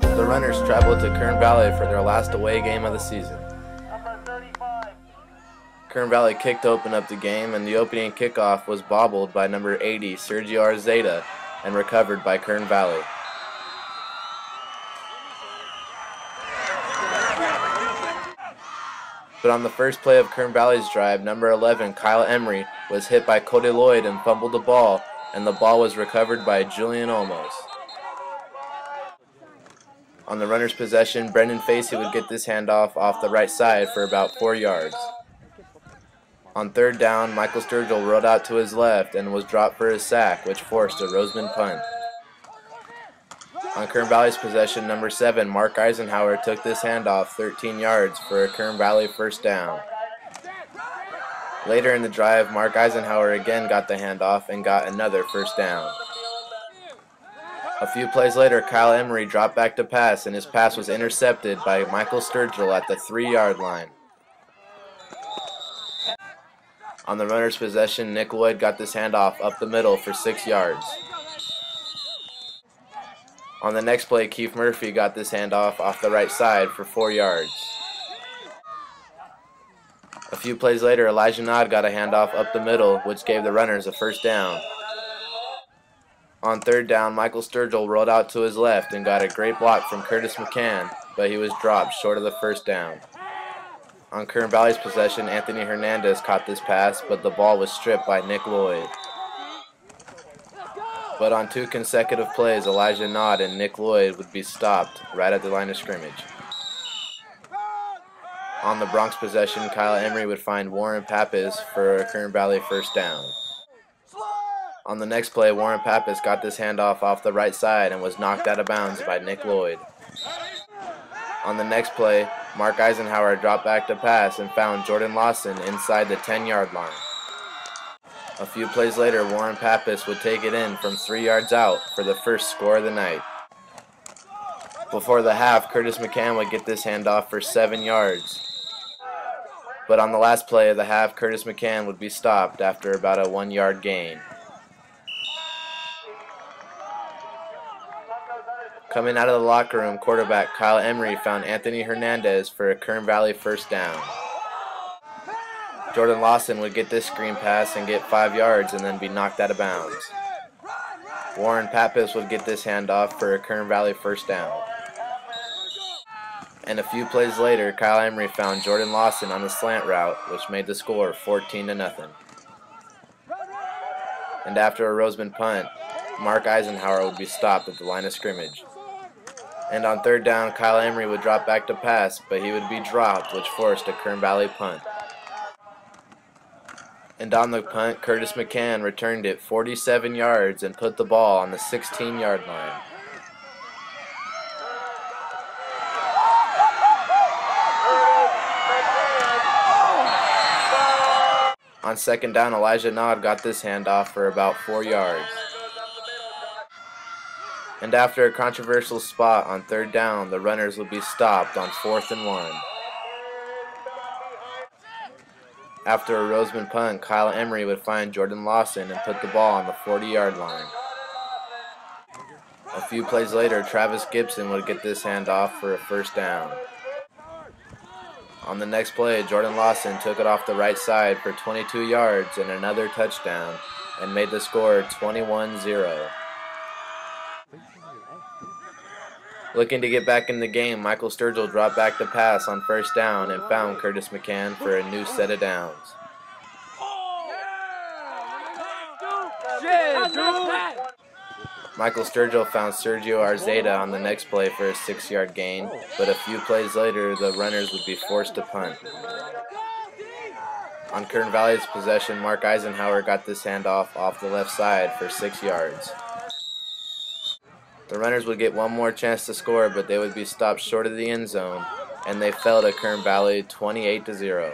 The runners traveled to Kern Valley for their last away game of the season. Kern Valley kicked open up the game, and the opening kickoff was bobbled by number 80, Sergio Arzeta, and recovered by Kern Valley. But on the first play of Kern Valley's drive, number 11, Kyle Emery, was hit by Cody Lloyd and fumbled the ball, and the ball was recovered by Julian Olmos. On the runner's possession, Brendan Facey would get this handoff off the right side for about four yards. On third down, Michael Sturgill rolled out to his left and was dropped for his sack, which forced a Rosamond punt. On Kern Valley's possession, number 7, Mark Eisenhower took this handoff 13 yards for a Kern Valley first down. Later in the drive, Mark Eisenhower again got the handoff and got another first down. A few plays later, Kyle Emery dropped back to pass, and his pass was intercepted by Michael Sturgill at the three-yard line. On the runner's possession, Nick Lloyd got this handoff up the middle for six yards. On the next play, Keith Murphy got this handoff off the right side for four yards. A few plays later, Elijah Nod got a handoff up the middle, which gave the runners a first down. On third down, Michael Sturgill rolled out to his left and got a great block from Curtis McCann, but he was dropped short of the first down. On Kern Valley's possession, Anthony Hernandez caught this pass, but the ball was stripped by Nick Lloyd. But on two consecutive plays, Elijah Nod and Nick Lloyd would be stopped right at the line of scrimmage. On the Broncs possession, Kyle Emery would find Warren Pappas for a Kern Valley first down. On the next play, Warren Pappas got this handoff off the right side and was knocked out of bounds by Nick Lloyd. On the next play, Mark Eisenhower dropped back to pass and found Jordan Lawson inside the 10-yard line. A few plays later, Warren Pappas would take it in from three yards out for the first score of the night. Before the half, Curtis McCann would get this handoff for seven yards. But on the last play of the half, Curtis McCann would be stopped after about a one-yard gain. Coming out of the locker room, quarterback Kyle Emery found Anthony Hernandez for a Kern Valley first down. Jordan Lawson would get this screen pass and get five yards and then be knocked out of bounds. Warren Pappas would get this handoff for a Kern Valley first down. And a few plays later, Kyle Emery found Jordan Lawson on a slant route, which made the score 14 to nothing. And after a Rosamond punt, Mark Eisenhower would be stopped at the line of scrimmage. And on third down, Kyle Emery would drop back to pass, but he would be dropped, which forced a Kern Valley punt. And on the punt, Curtis McCann returned it 47 yards and put the ball on the 16-yard line. On second down, Elijah Nod got this handoff for about four yards. And after a controversial spot on third down, the runners would be stopped on fourth and one. After a Rosamond punt, Kyle Emery would find Jordan Lawson and put the ball on the 40-yard line. A few plays later, Travis Gibson would get this handoff for a first down. On the next play, Jordan Lawson took it off the right side for 22 yards and another touchdown and made the score 21-0. Looking to get back in the game, Michael Sturgill dropped back to pass on first down and found Curtis McCann for a new set of downs. Michael Sturgill found Sergio Arzeta on the next play for a six-yard gain, but a few plays later, the runners would be forced to punt. On Kern Valley's possession, Mark Eisenhower got this handoff off the left side for six yards. The runners would get one more chance to score, but they would be stopped short of the end zone, and they fell to Kern Valley 28 to 0.